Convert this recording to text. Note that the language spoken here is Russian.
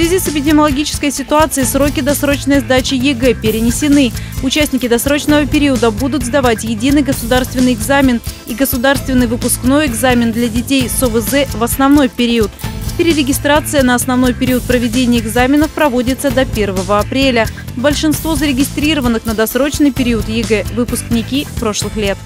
связи с эпидемиологической ситуацией сроки досрочной сдачи ЕГЭ перенесены. Участники досрочного периода будут сдавать единый государственный экзамен и государственный выпускной экзамен для детей с ОВЗ в основной период. Перерегистрация на основной период проведения экзаменов проводится до 1 апреля. Большинство зарегистрированных на досрочный период ЕГЭ – выпускники прошлых лет.